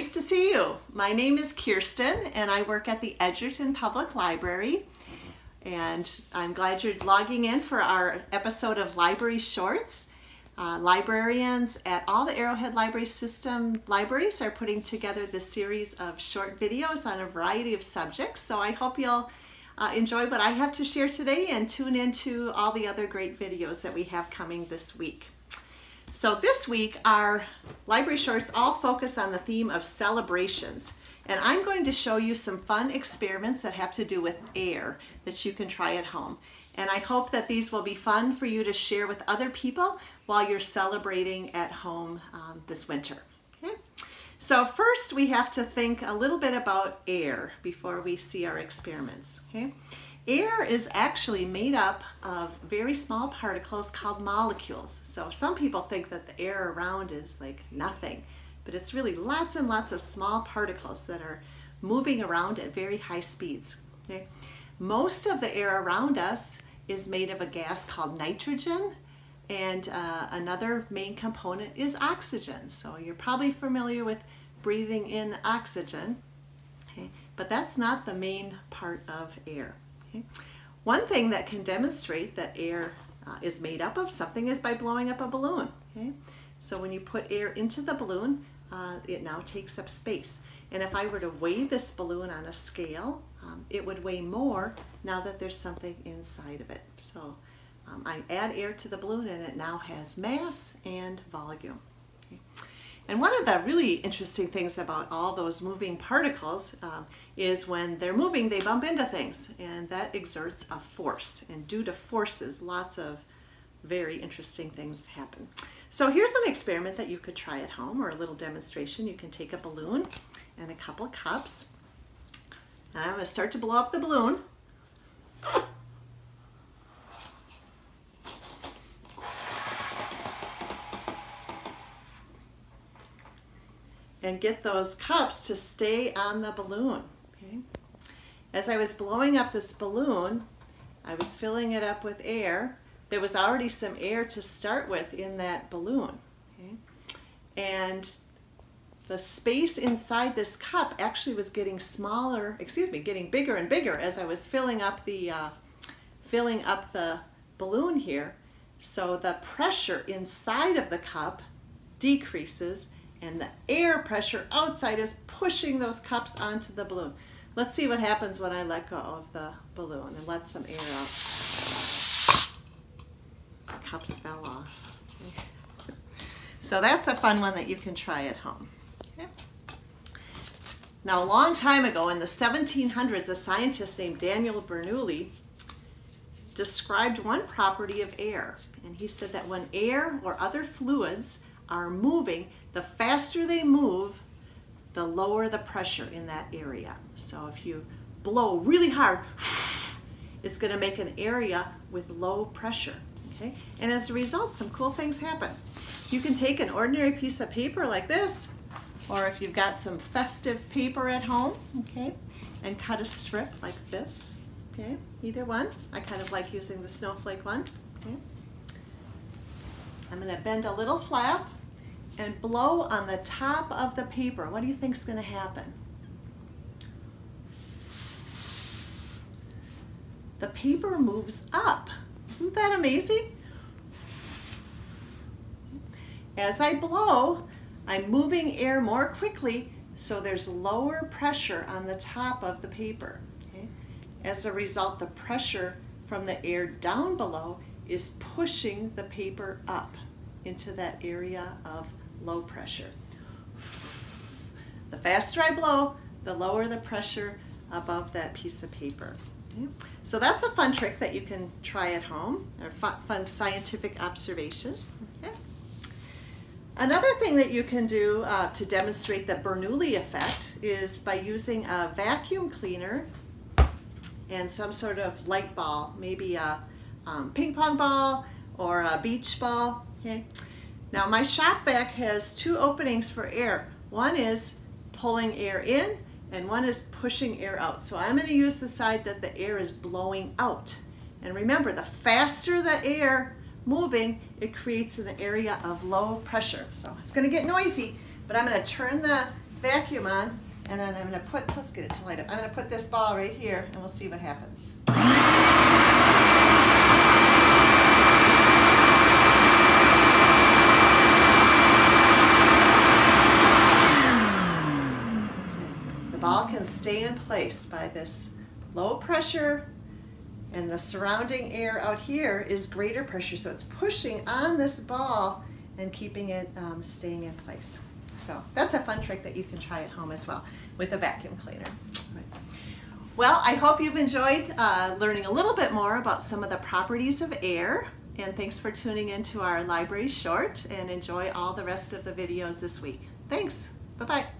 Nice to see you. My name is Kirsten and I work at the Edgerton Public Library. And I'm glad you're logging in for our episode of Library Shorts. Uh, librarians at all the Arrowhead Library System libraries are putting together this series of short videos on a variety of subjects. So I hope you'll uh, enjoy what I have to share today and tune into all the other great videos that we have coming this week. So this week our library shorts all focus on the theme of celebrations. And I'm going to show you some fun experiments that have to do with air that you can try at home. And I hope that these will be fun for you to share with other people while you're celebrating at home um, this winter. Okay? So first we have to think a little bit about air before we see our experiments. Okay? Air is actually made up of very small particles called molecules. So some people think that the air around is like nothing, but it's really lots and lots of small particles that are moving around at very high speeds. Okay? Most of the air around us is made of a gas called nitrogen and uh, another main component is oxygen. So you're probably familiar with breathing in oxygen, okay? but that's not the main part of air. Okay? One thing that can demonstrate that air uh, is made up of something is by blowing up a balloon. Okay? So when you put air into the balloon, uh, it now takes up space. And if I were to weigh this balloon on a scale, um, it would weigh more now that there's something inside of it. So um, I add air to the balloon and it now has mass and volume. Okay. And one of the really interesting things about all those moving particles um, is when they're moving, they bump into things, and that exerts a force. And due to forces, lots of very interesting things happen. So here's an experiment that you could try at home, or a little demonstration. You can take a balloon and a couple cups, and I'm going to start to blow up the balloon. And get those cups to stay on the balloon. Okay? As I was blowing up this balloon, I was filling it up with air. There was already some air to start with in that balloon. Okay? And the space inside this cup actually was getting smaller, excuse me, getting bigger and bigger as I was filling up the, uh, filling up the balloon here. So the pressure inside of the cup decreases and the air pressure outside is pushing those cups onto the balloon. Let's see what happens when I let go of the balloon and let some air out. Cups fell off. So that's a fun one that you can try at home. Okay. Now a long time ago in the 1700s, a scientist named Daniel Bernoulli described one property of air. And he said that when air or other fluids are moving, the faster they move, the lower the pressure in that area. So if you blow really hard, it's going to make an area with low pressure. Okay? And as a result, some cool things happen. You can take an ordinary piece of paper like this, or if you've got some festive paper at home, okay, and cut a strip like this, okay, either one. I kind of like using the snowflake one, okay. I'm going to bend a little flap and blow on the top of the paper. What do you think is going to happen? The paper moves up. Isn't that amazing? As I blow, I'm moving air more quickly so there's lower pressure on the top of the paper. Okay? As a result, the pressure from the air down below is pushing the paper up into that area of low pressure. The faster I blow, the lower the pressure above that piece of paper. Okay? So that's a fun trick that you can try at home, or fun, fun scientific observation. Okay? Another thing that you can do uh, to demonstrate the Bernoulli effect is by using a vacuum cleaner and some sort of light ball, maybe a um, ping pong ball or a beach ball. Okay? Now my shop vac has two openings for air. One is pulling air in and one is pushing air out. So I'm going to use the side that the air is blowing out. And remember, the faster the air moving, it creates an area of low pressure. So it's going to get noisy, but I'm going to turn the vacuum on and then I'm going to put, let's get it to light up. I'm going to put this ball right here and we'll see what happens. The ball can stay in place by this low pressure and the surrounding air out here is greater pressure. So it's pushing on this ball and keeping it um, staying in place. So that's a fun trick that you can try at home as well with a vacuum cleaner. Well, I hope you've enjoyed uh, learning a little bit more about some of the properties of air. And thanks for tuning in to our library short and enjoy all the rest of the videos this week. Thanks. Bye-bye.